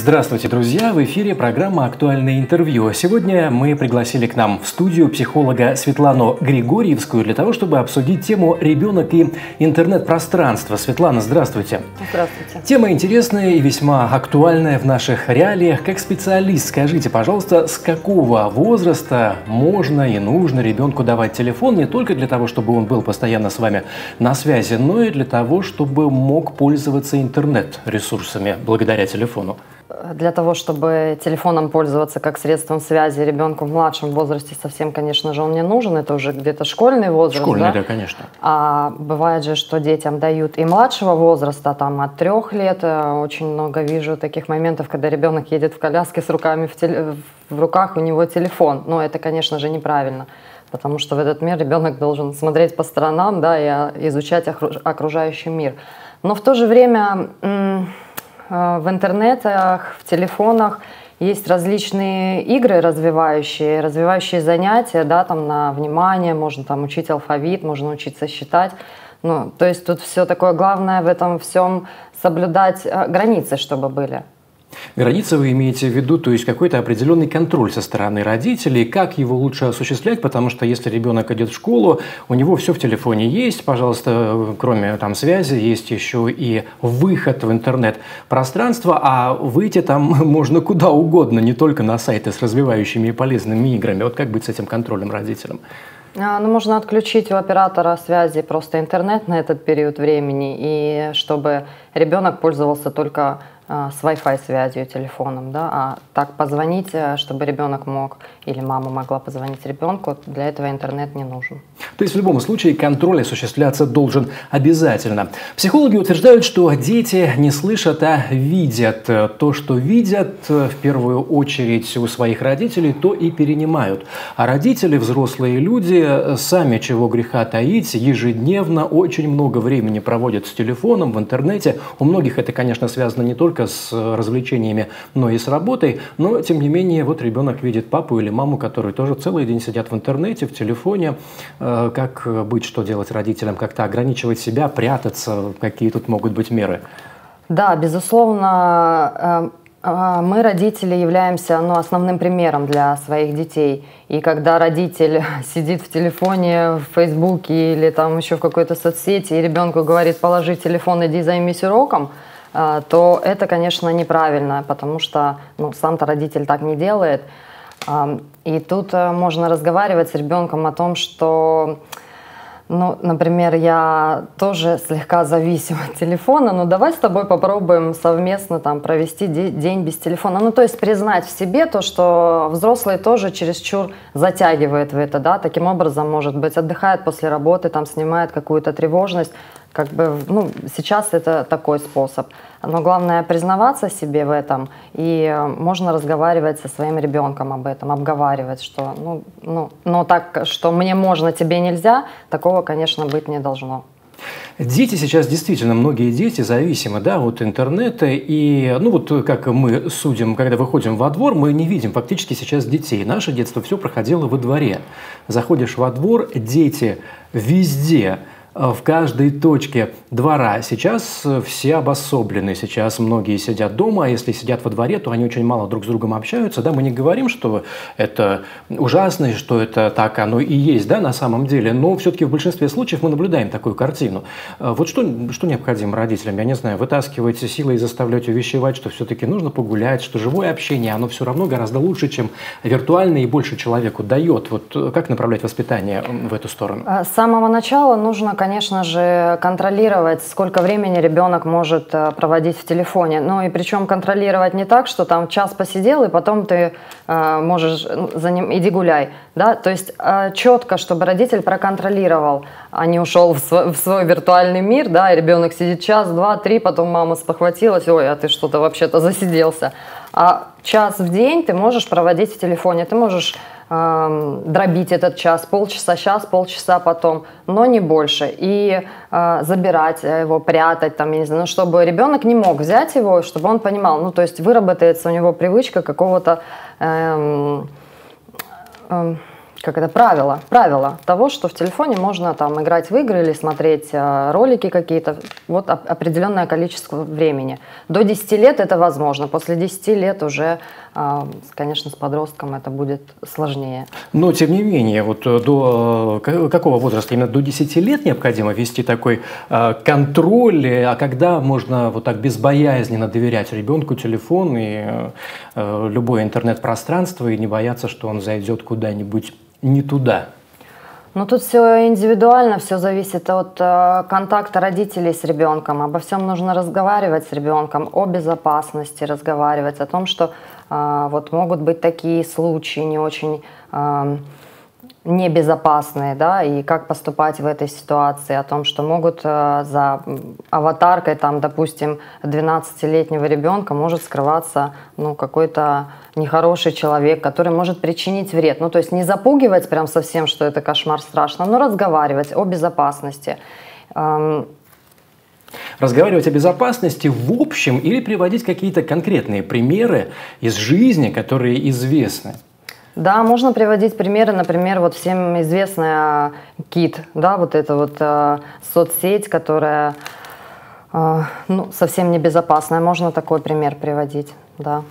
Здравствуйте, друзья! В эфире программа «Актуальное интервью». Сегодня мы пригласили к нам в студию психолога Светлану Григорьевскую для того, чтобы обсудить тему «Ребенок и интернет-пространство». Светлана, здравствуйте! Здравствуйте! Тема интересная и весьма актуальная в наших реалиях. Как специалист, скажите, пожалуйста, с какого возраста можно и нужно ребенку давать телефон не только для того, чтобы он был постоянно с вами на связи, но и для того, чтобы мог пользоваться интернет-ресурсами благодаря телефону? Для того, чтобы телефоном пользоваться как средством связи ребенку в младшем возрасте, совсем, конечно же, он не нужен. Это уже где-то школьный возраст. Школьный, да? да, конечно. А бывает же, что детям дают и младшего возраста, там от трех лет. Очень много вижу таких моментов, когда ребенок едет в коляске с руками в, теле... в руках, у него телефон. Но это, конечно же, неправильно. Потому что в этот мир ребенок должен смотреть по сторонам, да, и изучать окружающий мир. Но в то же время Э, в интернетах, в телефонах есть различные игры развивающие, развивающие занятия, да, там на внимание, можно там учить алфавит, можно учиться считать. Ну, то есть тут все такое главное в этом всем соблюдать э, границы, чтобы были. Границы вы имеете в виду, то есть какой-то определенный контроль со стороны родителей, как его лучше осуществлять, потому что если ребенок идет в школу, у него все в телефоне есть, пожалуйста, кроме там связи, есть еще и выход в интернет-пространство, а выйти там можно куда угодно, не только на сайты с развивающими и полезными играми. Вот как быть с этим контролем родителям? А, ну, можно отключить у оператора связи просто интернет на этот период времени, и чтобы ребенок пользовался только с Wi-Fi связью, телефоном, да, а так позвонить, э, чтобы ребенок мог или мама могла позвонить ребенку, для этого интернет не нужен. То есть в любом случае контроль осуществляться должен обязательно. Психологи утверждают, что дети не слышат, а видят. То, что видят в первую очередь у своих родителей, то и перенимают. А родители, взрослые люди, сами чего греха таить, ежедневно очень много времени проводят с телефоном, в интернете. У многих это, конечно, связано не только только с развлечениями, но и с работой. Но, тем не менее, вот ребенок видит папу или маму, которые тоже целый день сидят в интернете, в телефоне. Э, как быть, что делать родителям? Как-то ограничивать себя, прятаться? Какие тут могут быть меры? Да, безусловно, э, э, мы, родители, являемся ну, основным примером для своих детей. И когда родитель сидит в телефоне, в Фейсбуке или там еще в какой-то соцсети, и ребенку говорит, положи телефон, иди займись уроком, то это, конечно, неправильно, потому что ну, сам-то родитель так не делает. И тут э, можно разговаривать с ребенком о том, что ну, например, я тоже слегка зависима от телефона, но давай с тобой попробуем совместно там провести день без телефона. Ну, то есть признать в себе то, что взрослый тоже чересчур затягивает в это, да, таким образом, может быть, отдыхает после работы, там снимает какую-то тревожность, как бы, ну, сейчас это такой способ. Но главное признаваться себе в этом, и можно разговаривать со своим ребенком об этом, обговаривать, что, ну, ну, но так, что мне можно, тебе нельзя, такого, конечно, быть не должно. Дети сейчас действительно, многие дети зависимы да, от интернета. И, ну вот как мы судим, когда выходим во двор, мы не видим фактически сейчас детей. Наше детство все проходило во дворе. Заходишь во двор, дети везде – Э, в каждой точке двора. Сейчас э, все обособлены, сейчас многие сидят дома, а если сидят во дворе, то они очень мало друг с другом общаются. Да, мы не говорим, что это ужасно, что это так оно и есть да, на самом деле, но все-таки в большинстве случаев мы наблюдаем такую картину. Э, вот что, что необходимо родителям? Я не знаю, вытаскивать силой и заставлять увещевать, что все-таки нужно погулять, что живое общение, оно все равно гораздо лучше, чем виртуальное и больше человеку дает. Вот как направлять воспитание в эту сторону? С самого начала нужно, конечно, же, контролировать, сколько времени ребенок может э, проводить в телефоне. Ну и причем контролировать не так, что там час посидел, и потом ты э, можешь за ним иди гуляй. Да? То есть э, четко, чтобы родитель проконтролировал, а не ушел в свой, в свой виртуальный мир, да, и ребенок сидит час, два, три, потом мама спохватилась, ой, а ты что-то вообще-то засиделся. А час в день ты можешь проводить в телефоне, ты можешь дробить этот час, полчаса час, полчаса потом, но не больше. И э, забирать его, прятать, там, я не знаю, ну, чтобы ребенок не мог взять его, чтобы он понимал, ну, то есть выработается у него привычка какого-то эм, эм, как это правило, правило того, что в телефоне можно там играть в игры или смотреть э, ролики какие-то, вот определенное количество времени. До 10 лет это возможно, после 10 лет уже, э, конечно, с подростком это будет сложнее. Но, тем не менее, вот э, до какого возраста, именно до 10 лет необходимо вести такой контроль, а когда можно вот так безбоязненно доверять ребенку телефон и любое интернет-пространство и не бояться, что он зайдет куда-нибудь не туда? Ну, тут все индивидуально, все зависит от э, контакта родителей с ребенком. Обо всем нужно разговаривать с ребенком, о безопасности разговаривать, о том, что э, вот могут быть такие случаи не очень э, небезопасные, да, и как поступать в этой ситуации, о том, что могут э, за аватаркой, там, допустим, 12-летнего ребенка может скрываться, ну, какой-то нехороший человек, который может причинить вред. Ну, то есть не запугивать прям совсем, что это кошмар страшно, но разговаривать о безопасности. Эм, разговаривать о безопасности в общем или приводить какие-то конкретные примеры из жизни, которые известны? Да, можно приводить примеры, например, вот всем известная Кит, да, вот эта вот э, соцсеть, которая э, ну, совсем небезопасная. Можно такой пример приводить, да.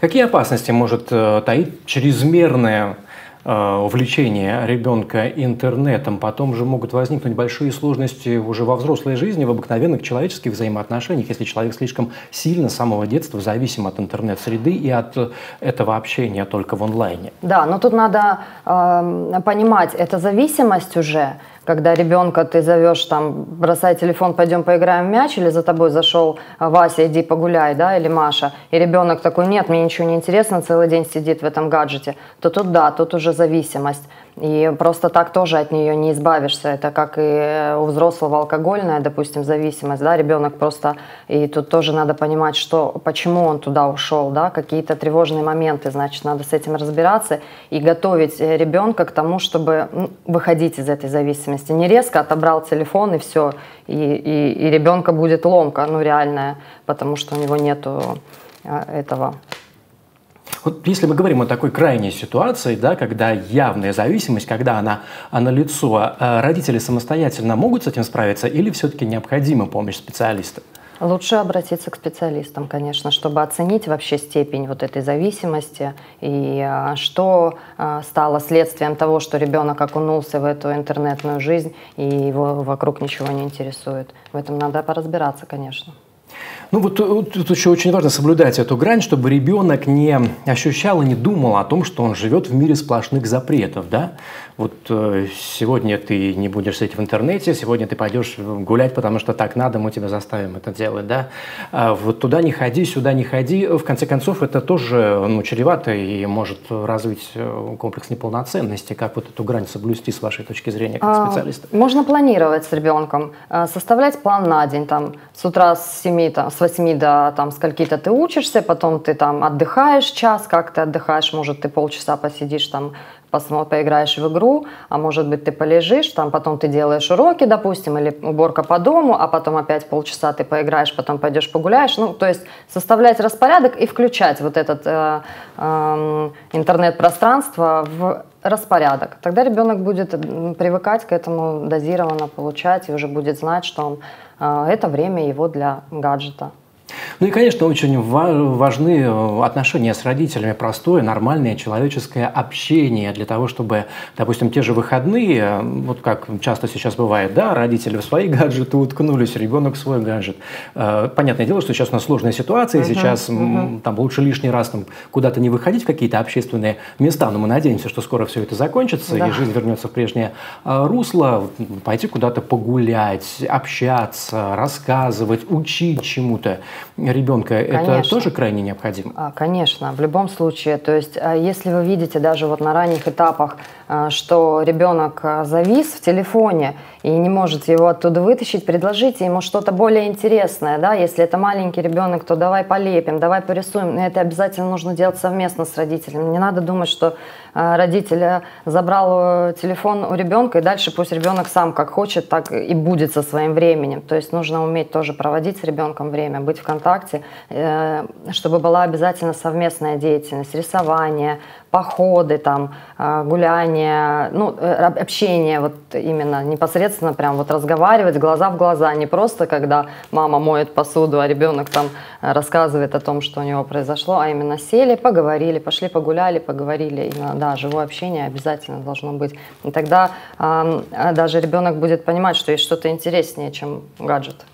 Какие опасности может э, таить чрезмерная Э, увлечение ребенка интернетом, потом же могут возникнуть большие сложности уже во взрослой жизни, в обыкновенных человеческих взаимоотношениях, если человек слишком сильно с самого детства зависим от интернет-среды и от этого общения только в онлайне. Да, но тут надо э, понимать, эта зависимость уже когда ребенка ты зовешь, там, бросай телефон, пойдем поиграем в мяч, или за тобой зашел Вася, иди погуляй, да, или Маша, и ребенок такой, нет, мне ничего не интересно, целый день сидит в этом гаджете, то тут да, тут уже зависимость. И просто так тоже от нее не избавишься. Это как и у взрослого алкогольная, допустим, зависимость, да, ребенок просто, и тут тоже надо понимать, что, почему он туда ушел, да, какие-то тревожные моменты, значит, надо с этим разбираться и готовить ребенка к тому, чтобы ну, выходить из этой зависимости. Не резко отобрал телефон и все, и, и, и ребенка будет ломка, ну, реальная, потому что у него нету а, этого вот если мы говорим о такой крайней ситуации, да, когда явная зависимость, когда она, она лицо, э, родители самостоятельно могут с этим справиться или все-таки необходима помощь специалиста? Лучше обратиться к специалистам, конечно, чтобы оценить вообще степень вот этой зависимости и а, что а, стало следствием того, что ребенок окунулся в эту интернетную жизнь и его вокруг ничего не интересует. В этом надо поразбираться, конечно. Ну вот тут еще очень важно соблюдать эту грань, чтобы ребенок не ощущал и не думал о том, что он живет в мире сплошных запретов, да? Вот э, сегодня ты не будешь сидеть в интернете, сегодня ты пойдешь гулять, потому что так надо, мы тебя заставим это делать, да? А вот туда не ходи, сюда не ходи. В конце концов, это тоже ну, чревато и может развить э, комплекс неполноценности. Как вот эту грань соблюсти с вашей точки зрения как а, специалиста? Можно планировать с ребенком, э, составлять план на день, там, с утра с 7, там, с 8 до там, скольки-то ты учишься, потом ты там отдыхаешь час, как ты отдыхаешь, может, ты полчаса посидишь там посмотришь, поиграешь в игру, а может быть ты полежишь, там потом ты делаешь уроки, допустим, или уборка по дому, а потом опять полчаса ты поиграешь, потом пойдешь погуляешь. Ну, то есть составлять распорядок и включать вот этот э, э, интернет-пространство в распорядок. Тогда ребенок будет привыкать к этому дозированно получать и уже будет знать, что он, э, это время его для гаджета. Ну и, конечно, очень важны э, отношения с родителями, простое, нормальное человеческое общение для того, чтобы, допустим, те же выходные, э, вот как часто сейчас бывает, да, родители в свои гаджеты уткнулись, ребенок в свой гаджет. Э, понятное дело, что сейчас у нас сложная ситуация, uh-huh, сейчас uh-huh. там лучше лишний раз там, куда-то не выходить в какие-то общественные места, но мы надеемся, что скоро все это закончится да. и жизнь вернется в прежнее русло, пойти куда-то погулять, общаться, рассказывать, учить чему-то ребенка, Конечно. это тоже крайне необходимо? А, конечно, в любом случае. То есть, а, если вы видите даже вот на ранних этапах, что ребенок завис в телефоне и не может его оттуда вытащить, предложите ему что-то более интересное. Да? Если это маленький ребенок, то давай полепим, давай порисуем. Это обязательно нужно делать совместно с родителями. Не надо думать, что родитель забрал э, телефон у ребенка, и дальше пусть ребенок сам как хочет, так и будет со своим временем. То есть нужно уметь тоже проводить с ребенком время, быть в контакте, э, чтобы была обязательно совместная деятельность, рисование, походы, там, а, гуляния, ну, э, общение, вот именно непосредственно прям вот разговаривать глаза в глаза, не просто когда мама моет посуду, а ребенок там рассказывает о том, что у него произошло, а именно сели, поговорили, пошли погуляли, поговорили, именно, да, живое общение обязательно должно быть. И тогда э, даже ребенок будет понимать, что есть что-то интереснее, чем гаджет.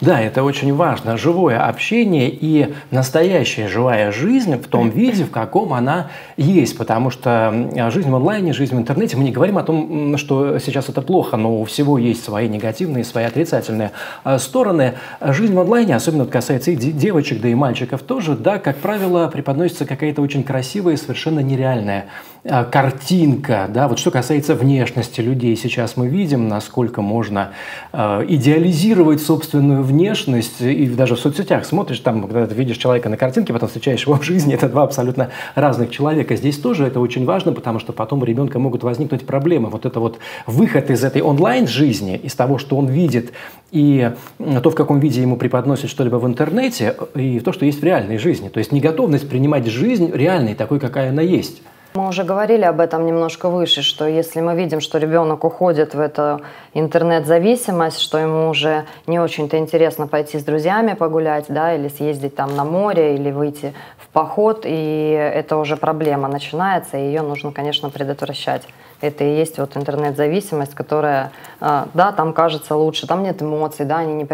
Да, это очень важно. Живое общение и настоящая живая жизнь в том виде, в каком она есть. Потому что жизнь в онлайне, жизнь в интернете, мы не говорим о том, что сейчас это плохо, но у всего есть свои негативные, свои отрицательные а, стороны. Жизнь в онлайне, особенно касается и девочек, да и мальчиков тоже, да, как правило, преподносится какая-то очень красивая, совершенно нереальная а, картинка, да, вот что касается внешности людей, сейчас мы видим, насколько можно идеализировать собственную внешность, и даже в соцсетях смотришь, там, когда ты видишь человека на картинке, потом встречаешь его в жизни, это два абсолютно разных человека. Здесь тоже это очень важно, потому что потом у ребенка могут возникнуть проблемы. Вот это вот выход из этой онлайн-жизни, из того, что он видит, и то, в каком виде ему преподносят что-либо в интернете, и то, что есть в реальной жизни. То есть неготовность принимать жизнь реальной, такой, какая она есть. Мы уже говорили об этом немножко выше, что если мы видим, что ребенок уходит в эту интернет-зависимость, что ему уже не очень-то интересно пойти с друзьями погулять, да, или съездить там на море, или выйти в поход, и это уже проблема начинается, и ее нужно, конечно, предотвращать. Это и есть вот интернет-зависимость, которая, а, да, там кажется лучше, там нет эмоций, да, они не,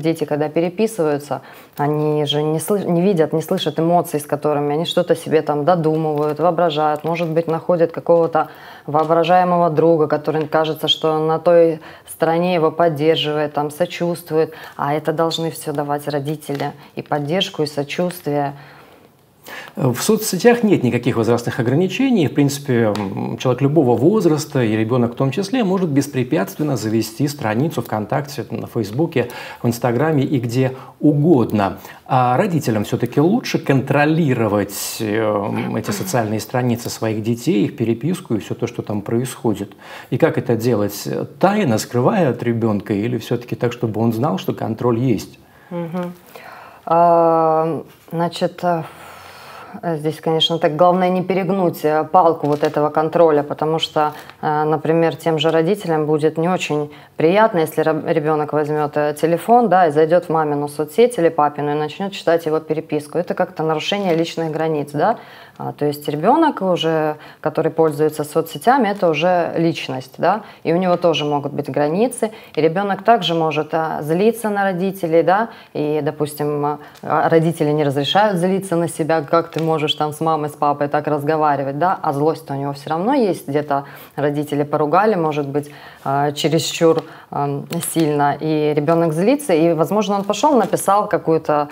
дети, когда переписываются, они же не, слыш, не видят, не слышат эмоций, с которыми они что-то себе там додумывают, воображают, может быть, находят какого-то воображаемого друга, который кажется, что на той стороне его поддерживает, там, сочувствует, а это должны все давать родители, и поддержку, и сочувствие. В соцсетях нет никаких возрастных ограничений. В принципе, человек любого возраста, и ребенок в том числе, может беспрепятственно завести страницу ВКонтакте, на Фейсбуке, в Инстаграме и где угодно. А родителям все-таки лучше контролировать эм, эти социальные страницы своих детей, их переписку и все то, что там происходит. И как это делать? Тайно, скрывая от ребенка, или все-таки так, чтобы он знал, что контроль есть? А, значит, Э, здесь, конечно, так главное не перегнуть э, палку вот этого контроля, потому что, э, например, тем же родителям будет не очень приятно, если ребенок возьмет телефон, да, и зайдет в мамину соцсеть или папину и начнет читать его переписку. Это как-то нарушение личных границ, да. А, то есть ребенок уже, который пользуется соцсетями, это уже личность, да, и у него тоже могут быть границы, и ребенок также может злиться на родителей, да, и, допустим, родители не разрешают злиться на себя, как ты можешь там с мамой, с папой так разговаривать, да, а злость у него все равно есть, где-то родители поругали, может быть, чересчур сильно, и ребенок злится, и, возможно, он пошел, написал какую-то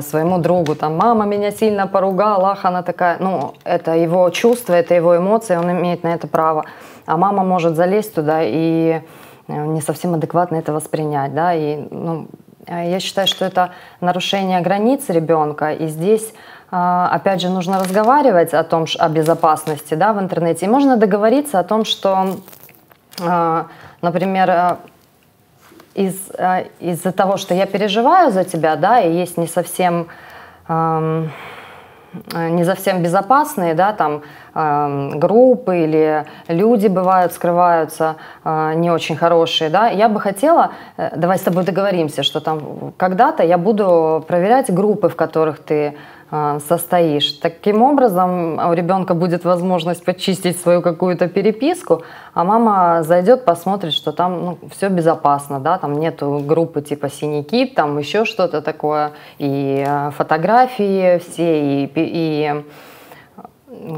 своему другу, там, мама меня сильно поругала, ах, она такая, ну, это его чувство, это его эмоции, он имеет на это право. А мама может залезть туда и э, не совсем адекватно это воспринять, да, и, ну, я считаю, что это нарушение границ ребенка, и здесь опять же, нужно разговаривать о том, о безопасности да, в интернете. И можно договориться о том, что, например, из, из-за того, что я переживаю за тебя, да, и есть не совсем эм, Э, не совсем безопасные, да, там э, группы или люди бывают, скрываются э, не очень хорошие, да, я бы хотела, э, давай с тобой договоримся, что там когда-то я буду проверять группы, в которых ты а, состоишь. Таким образом, у ребенка будет возможность почистить свою какую-то переписку, а мама зайдет, посмотрит, что там ну, все безопасно, да, там нету группы типа синий кит, там еще что-то такое, и а, фотографии все, и, и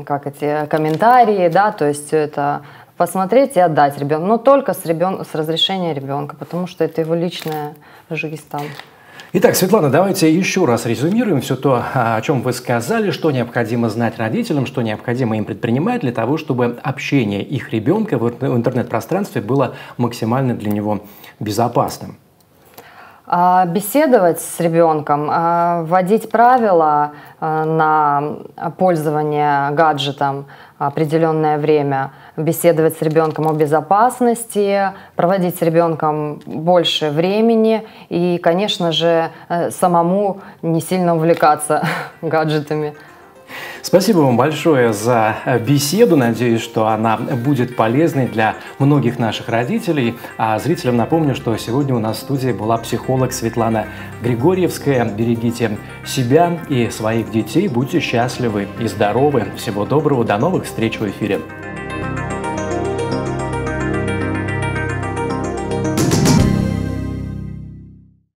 как эти комментарии, да, то есть это посмотреть и отдать ребенку, но только с, ребен... с разрешения ребенка, потому что это его личная жизнь там. Итак, Светлана, давайте еще раз резюмируем все то, о чем вы сказали, что необходимо знать родителям, что необходимо им предпринимать для того, чтобы общение их ребенка в интернет-пространстве было максимально для него безопасным. А, беседовать с ребенком, а, вводить правила а, на пользование гаджетом определенное время, беседовать с ребенком о безопасности, проводить с ребенком больше времени и, конечно же, э, самому не сильно увлекаться гаджетами. Спасибо вам большое за беседу. Надеюсь, что она будет полезной для многих наших родителей. А зрителям напомню, что сегодня у нас в студии была психолог Светлана Григорьевская. Берегите себя и своих детей. Будьте счастливы и здоровы. Всего доброго. До новых встреч в эфире.